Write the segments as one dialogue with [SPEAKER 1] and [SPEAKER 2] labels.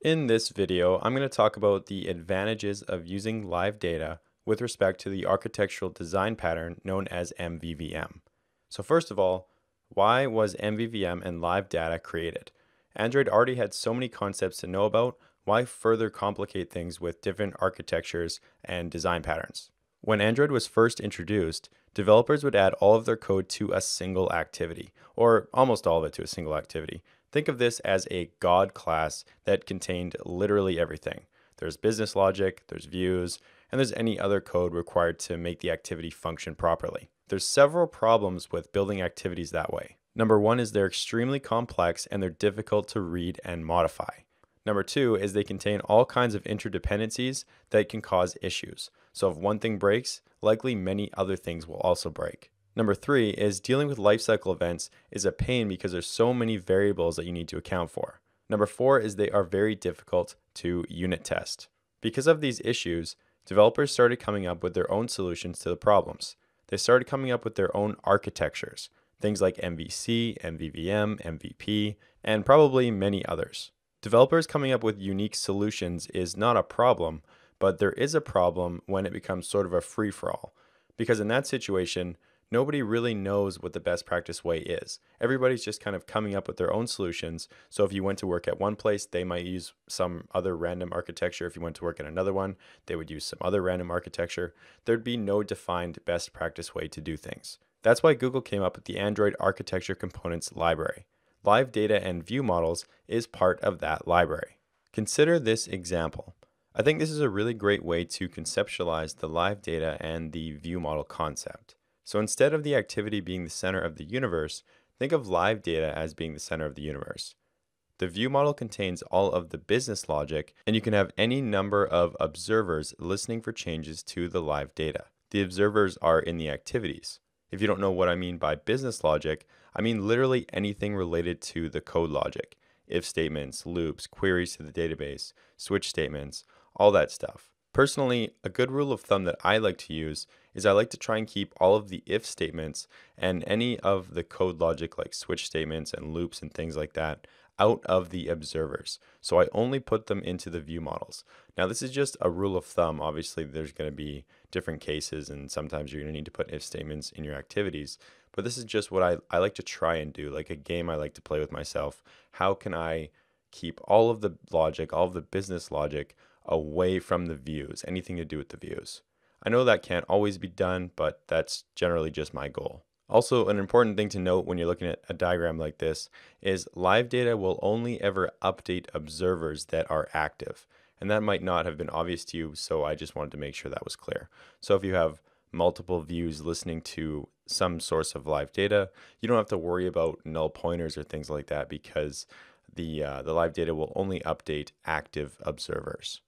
[SPEAKER 1] In this video, I'm going to talk about the advantages of using live data with respect to the architectural design pattern known as MVVM. So first of all, why was MVVM and live data created? Android already had so many concepts to know about, why further complicate things with different architectures and design patterns? When Android was first introduced, developers would add all of their code to a single activity, or almost all of it to a single activity. Think of this as a God class that contained literally everything. There's business logic, there's views, and there's any other code required to make the activity function properly. There's several problems with building activities that way. Number one is they're extremely complex and they're difficult to read and modify. Number two is they contain all kinds of interdependencies that can cause issues. So if one thing breaks, likely many other things will also break. Number three is dealing with lifecycle events is a pain because there's so many variables that you need to account for. Number four is they are very difficult to unit test. Because of these issues, developers started coming up with their own solutions to the problems. They started coming up with their own architectures, things like MVC, MVVM, MVP, and probably many others. Developers coming up with unique solutions is not a problem, but there is a problem when it becomes sort of a free for all. Because in that situation, nobody really knows what the best practice way is. Everybody's just kind of coming up with their own solutions. So if you went to work at one place, they might use some other random architecture. If you went to work at another one, they would use some other random architecture. There'd be no defined best practice way to do things. That's why Google came up with the Android Architecture Components library. Live data and view models is part of that library. Consider this example. I think this is a really great way to conceptualize the live data and the view model concept. So instead of the activity being the center of the universe, think of live data as being the center of the universe. The view model contains all of the business logic, and you can have any number of observers listening for changes to the live data. The observers are in the activities. If you don't know what I mean by business logic, I mean literally anything related to the code logic if statements, loops, queries to the database, switch statements, all that stuff. Personally, a good rule of thumb that I like to use is I like to try and keep all of the if statements and any of the code logic like switch statements and loops and things like that out of the observers. So I only put them into the view models. Now this is just a rule of thumb. Obviously there's going to be different cases and sometimes you're going to need to put if statements in your activities. But this is just what I, I like to try and do, like a game I like to play with myself. How can I keep all of the logic, all of the business logic away from the views, anything to do with the views. I know that can't always be done, but that's generally just my goal. Also, an important thing to note when you're looking at a diagram like this is live data will only ever update observers that are active. And that might not have been obvious to you, so I just wanted to make sure that was clear. So if you have multiple views listening to some source of live data, you don't have to worry about null pointers or things like that because the, uh, the live data will only update active observers.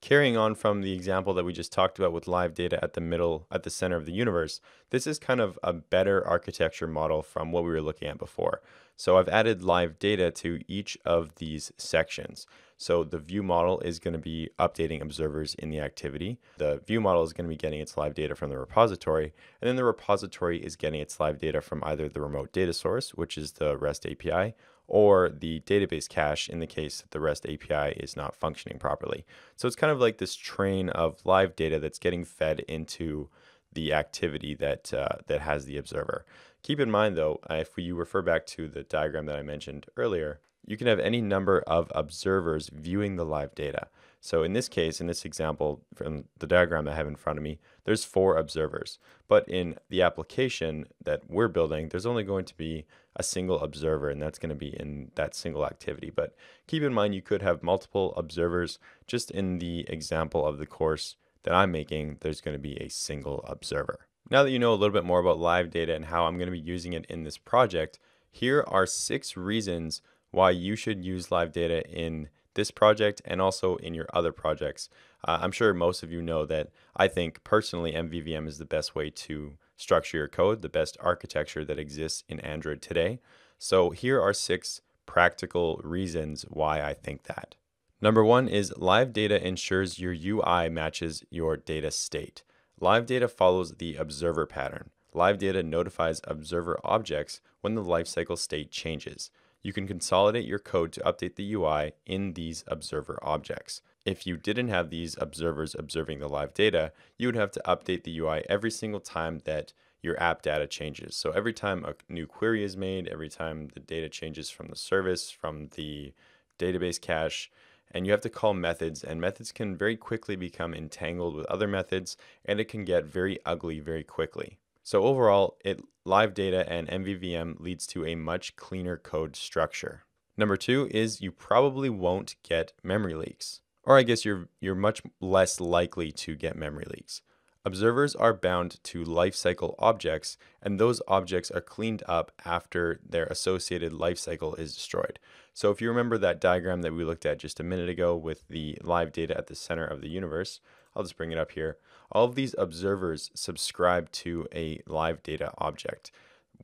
[SPEAKER 1] Carrying on from the example that we just talked about with live data at the middle, at the center of the universe, this is kind of a better architecture model from what we were looking at before. So I've added live data to each of these sections. So the view model is going to be updating observers in the activity. The view model is going to be getting its live data from the repository. And then the repository is getting its live data from either the remote data source, which is the REST API, or the database cache in the case that the REST API is not functioning properly. So it's kind of like this train of live data that's getting fed into the activity that uh, that has the observer. Keep in mind though, if you refer back to the diagram that I mentioned earlier, you can have any number of observers viewing the live data. So in this case, in this example from the diagram I have in front of me, there's four observers. But in the application that we're building, there's only going to be a single observer, and that's going to be in that single activity. But keep in mind, you could have multiple observers. Just in the example of the course that I'm making, there's going to be a single observer. Now that you know a little bit more about live data and how I'm going to be using it in this project, here are six reasons why you should use live data in this project and also in your other projects. Uh, I'm sure most of you know that I think personally MVVM is the best way to structure your code, the best architecture that exists in Android today. So here are six practical reasons why I think that. Number one is live data ensures your UI matches your data state. Live data follows the observer pattern. Live data notifies observer objects when the lifecycle state changes. You can consolidate your code to update the UI in these observer objects. If you didn't have these observers observing the live data, you would have to update the UI every single time that your app data changes. So every time a new query is made, every time the data changes from the service, from the database cache, and you have to call methods, and methods can very quickly become entangled with other methods, and it can get very ugly very quickly. So overall, it live data and MVVM leads to a much cleaner code structure. Number two is you probably won't get memory leaks. Or I guess you're you're much less likely to get memory leaks. Observers are bound to lifecycle objects, and those objects are cleaned up after their associated lifecycle is destroyed. So if you remember that diagram that we looked at just a minute ago with the live data at the center of the universe, I'll just bring it up here. All of these observers subscribe to a live data object.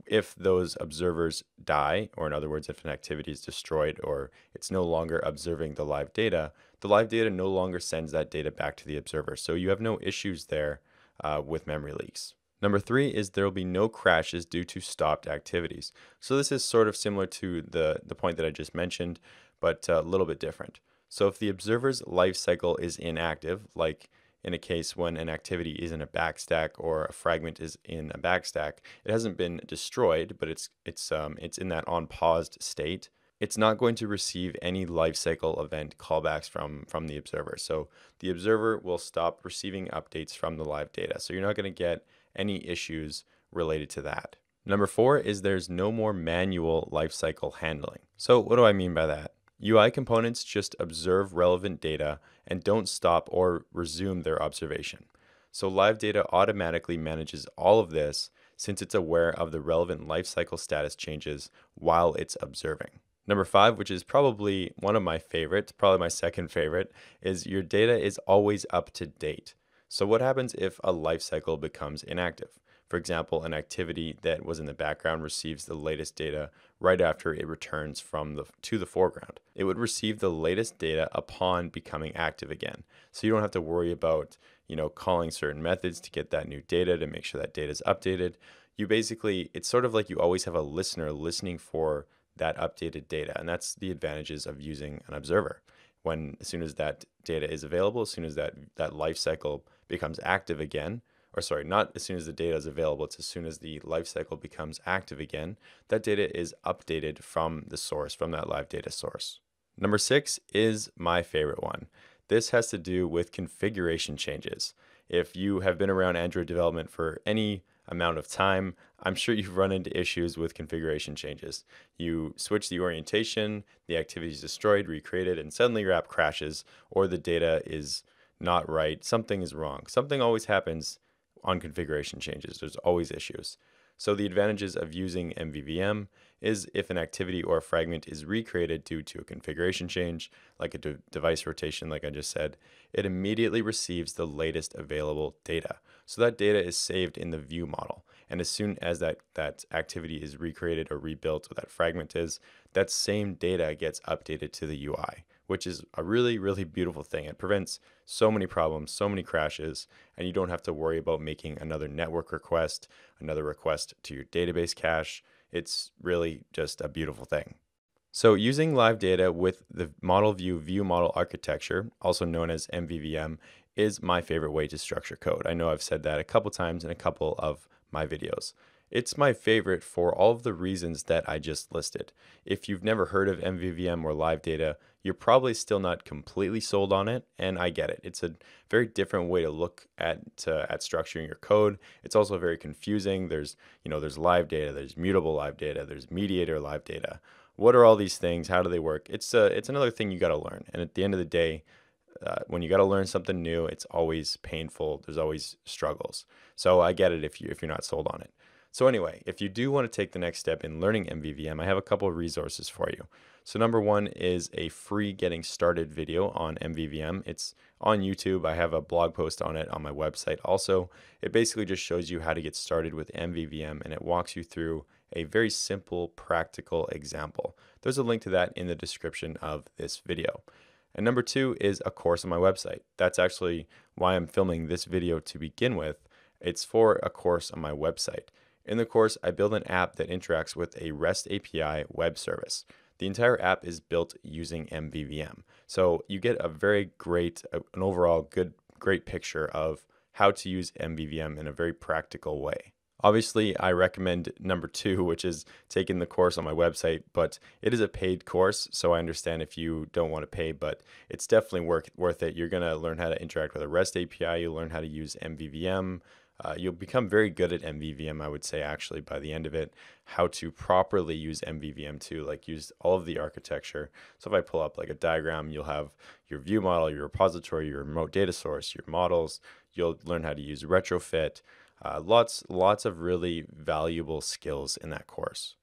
[SPEAKER 1] If those observers die, or in other words, if an activity is destroyed or it's no longer observing the live data, the live data no longer sends that data back to the observer. So you have no issues there uh, with memory leaks. Number three is there will be no crashes due to stopped activities. So this is sort of similar to the, the point that I just mentioned, but a little bit different. So if the observer's life cycle is inactive, like in a case when an activity is in a backstack or a fragment is in a backstack, it hasn't been destroyed, but it's it's um, it's in that on paused state. It's not going to receive any lifecycle event callbacks from from the observer. So the observer will stop receiving updates from the live data. So you're not going to get any issues related to that. Number four is there's no more manual lifecycle handling. So what do I mean by that? UI components just observe relevant data and don't stop or resume their observation. So live data automatically manages all of this since it's aware of the relevant lifecycle status changes while it's observing. Number five, which is probably one of my favorites, probably my second favorite, is your data is always up to date. So what happens if a lifecycle becomes inactive? For example, an activity that was in the background receives the latest data right after it returns from the to the foreground. It would receive the latest data upon becoming active again. So you don't have to worry about, you know, calling certain methods to get that new data to make sure that data is updated. You basically it's sort of like you always have a listener listening for that updated data, and that's the advantages of using an observer. When as soon as that data is available, as soon as that that life cycle becomes active again, or sorry, not as soon as the data is available, it's as soon as the lifecycle becomes active again, that data is updated from the source, from that live data source. Number six is my favorite one. This has to do with configuration changes. If you have been around Android development for any amount of time, I'm sure you've run into issues with configuration changes. You switch the orientation, the activity is destroyed, recreated, and suddenly your app crashes or the data is not right. Something is wrong. Something always happens on configuration changes. There's always issues. So the advantages of using MVVM is if an activity or a fragment is recreated due to a configuration change, like a de device rotation, like I just said, it immediately receives the latest available data. So that data is saved in the view model. And as soon as that, that activity is recreated or rebuilt, or that fragment is, that same data gets updated to the UI which is a really, really beautiful thing. It prevents so many problems, so many crashes, and you don't have to worry about making another network request, another request to your database cache. It's really just a beautiful thing. So using live data with the model view view model architecture, also known as MVVM, is my favorite way to structure code. I know I've said that a couple times in a couple of my videos. It's my favorite for all of the reasons that I just listed. If you've never heard of MVVM or live data, you're probably still not completely sold on it, and I get it. It's a very different way to look at uh, at structuring your code. It's also very confusing. There's you know there's live data, there's mutable live data, there's mediator live data. What are all these things? How do they work? It's uh, it's another thing you got to learn. And at the end of the day, uh, when you got to learn something new, it's always painful. There's always struggles. So I get it if you if you're not sold on it. So anyway, if you do want to take the next step in learning MVVM, I have a couple of resources for you. So number one is a free getting started video on MVVM. It's on YouTube. I have a blog post on it on my website. Also, it basically just shows you how to get started with MVVM and it walks you through a very simple, practical example. There's a link to that in the description of this video. And number two is a course on my website. That's actually why I'm filming this video to begin with. It's for a course on my website. In the course, I build an app that interacts with a REST API web service. the entire app is built using MVVM. So you get a very great, uh, an overall good, great picture of how to use MVVM in a very practical way. Obviously, I recommend number two, which is taking the course on my website, but it is a paid course, so I understand if you don't want to pay, but it's definitely worth, worth it. You're going to learn how to interact with a REST API, you'll learn how to use MVVM. Uh, you'll become very good at MVVM, I would say, actually, by the end of it, how to properly use MVVM to like use all of the architecture. So if I pull up like a diagram, you'll have your view model, your repository, your remote data source, your models. You'll learn how to use retrofit. Uh, lots, lots of really valuable skills in that course.